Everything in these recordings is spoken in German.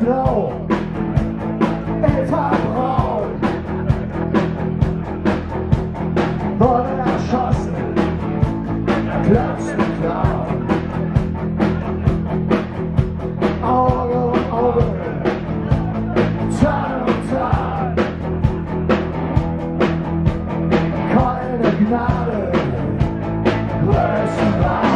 blau, es braun. Wurde erschossen, Platz plötzlich blau. Auge um Auge, Zahn um Zahn. Keine Gnade, größer war.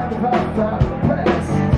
sacrifice our best.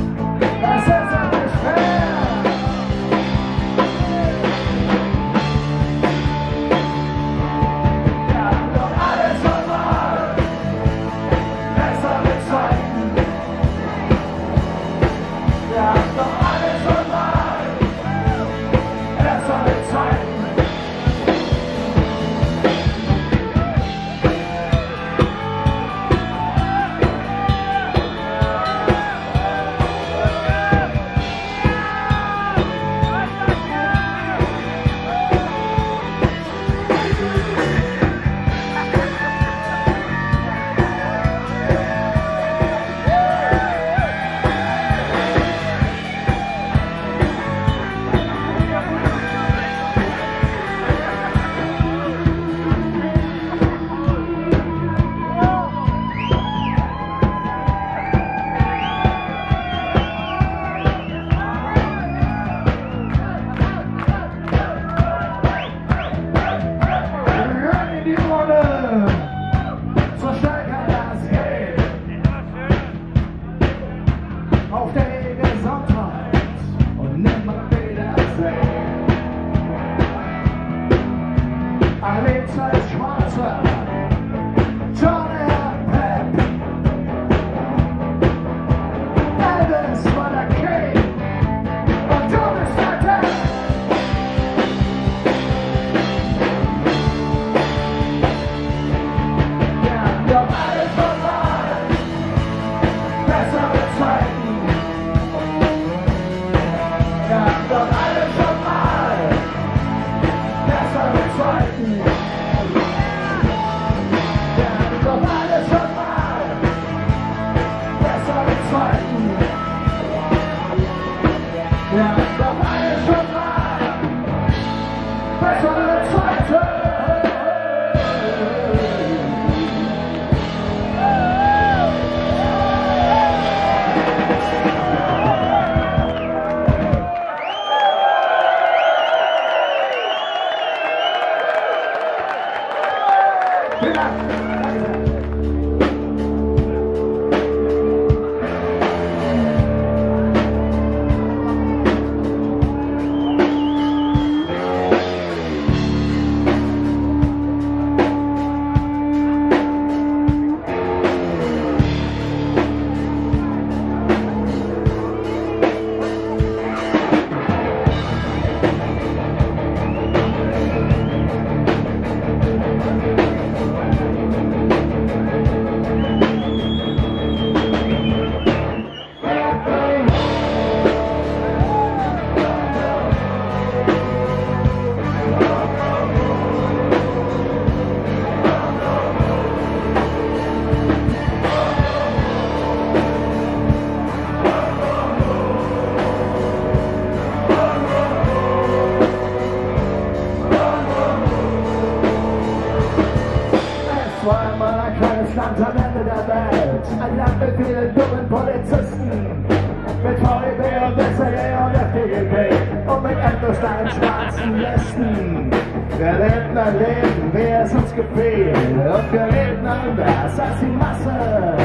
schwarzen Westen. Der Lindner lebt, wer es uns gefehlt. Und wir leben anders als die Masse.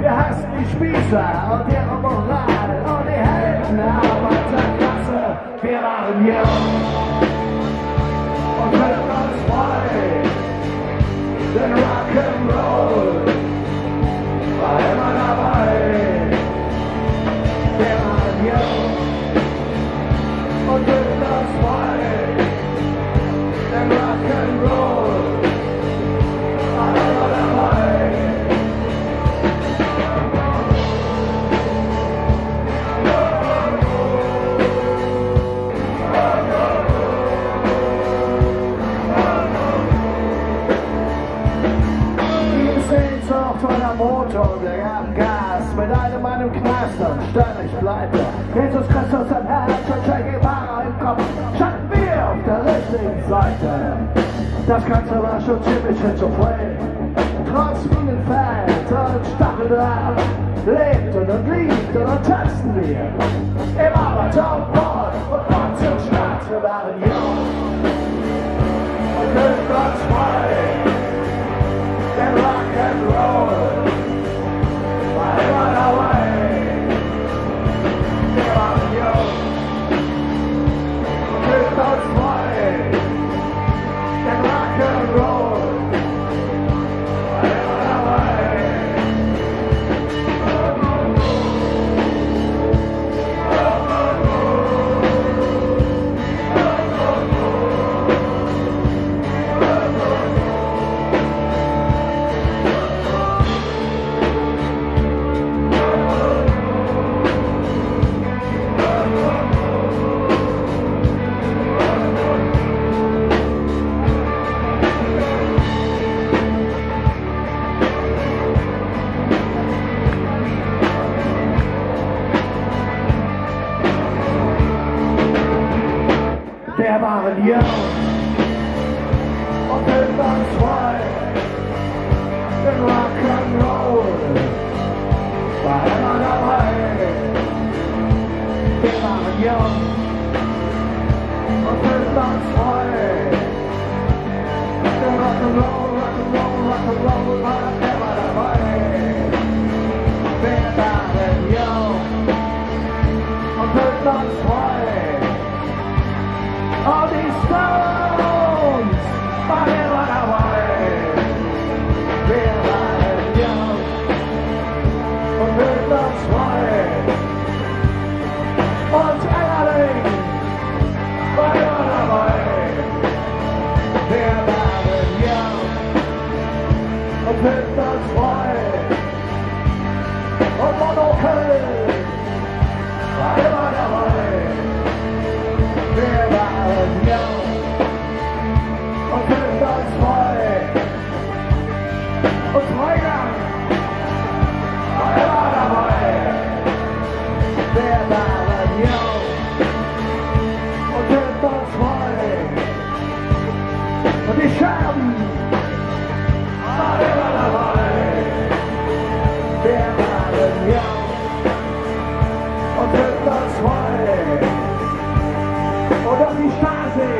Wir hassen die Spießer und ihre Moral und die Helden der Arbeiterklasse. Wir waren jung und können uns freuen. Denn Rock'n'Roll war immer dabei. Wir waren jung. Gas mit einem Mann im Knast und ständig pleite. Jesus Christus im Herz und Seite. Das Ganze war schon ziemlich schizophren. Trotz vielen Fans und Stacheldraht lebten und liebten und tanzten wir. Im Marathon, und Gott zum Start, wir waren Wir waren jung und wild und frei. Den Rock'n'Roll war immer dabei. Wir waren jung und wild und frei. Den Rock'n'Roll, Rock'n'Roll, Rock'n'Roll war immer dabei. Wir waren jung und wild und frei. Und Freigang war immer dabei. Wir waren jung und wild und frei. Und die Scherben waren immer dabei. Wir waren jung und wild und frei. Und auch die Stasi